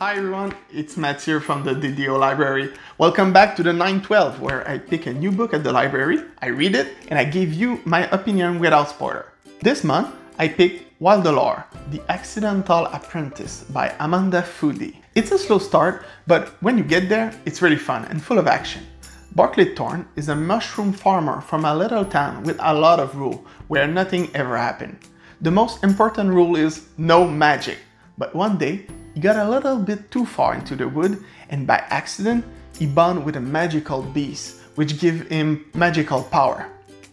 Hi everyone, it's Matt here from the DDO library. Welcome back to the 912 where I pick a new book at the library, I read it, and I give you my opinion without spoiler. This month, I picked Wild The Accidental Apprentice by Amanda Foody. It's a slow start, but when you get there, it's really fun and full of action. Barclay Thorne is a mushroom farmer from a little town with a lot of rules where nothing ever happened. The most important rule is no magic. But one day, he got a little bit too far into the wood and by accident, he bonded with a magical beast, which gave him magical power.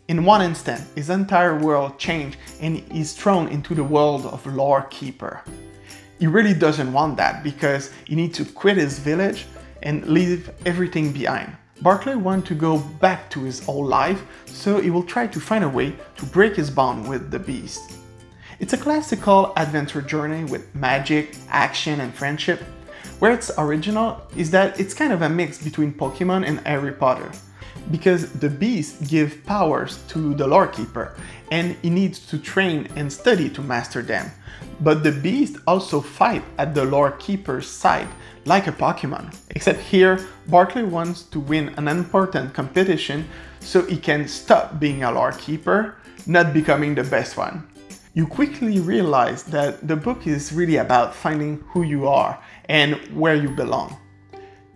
In one instant, his entire world changed and he's thrown into the world of Lore Keeper. He really doesn't want that because he needs to quit his village and leave everything behind. Barclay wants to go back to his old life, so he will try to find a way to break his bond with the beast. It's a classical adventure journey with magic, action, and friendship. Where it's original is that it's kind of a mix between Pokemon and Harry Potter. Because the beast give powers to the lore keeper and he needs to train and study to master them. But the beast also fight at the lore keeper's side like a Pokemon. Except here, Barclay wants to win an important competition so he can stop being a lore keeper, not becoming the best one you quickly realize that the book is really about finding who you are and where you belong.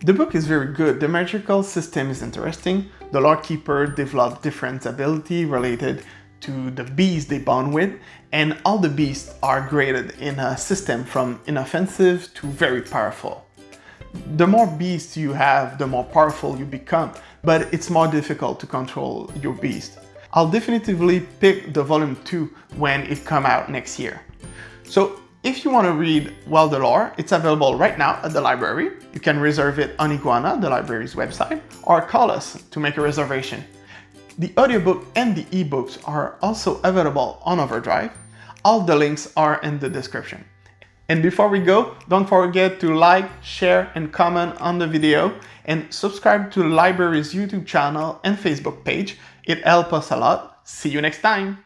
The book is very good, the magical system is interesting, the Lore Keeper developed different ability related to the beasts they bond with, and all the beasts are graded in a system from inoffensive to very powerful. The more beasts you have, the more powerful you become, but it's more difficult to control your beast. I'll definitively pick the volume 2 when it come out next year. So if you want to read Wild Lore, it's available right now at the library. You can reserve it on Iguana, the library's website, or call us to make a reservation. The audiobook and the ebooks are also available on Overdrive. All the links are in the description. And before we go, don't forget to like, share, and comment on the video, and subscribe to library's YouTube channel and Facebook page it helps us a lot. See you next time.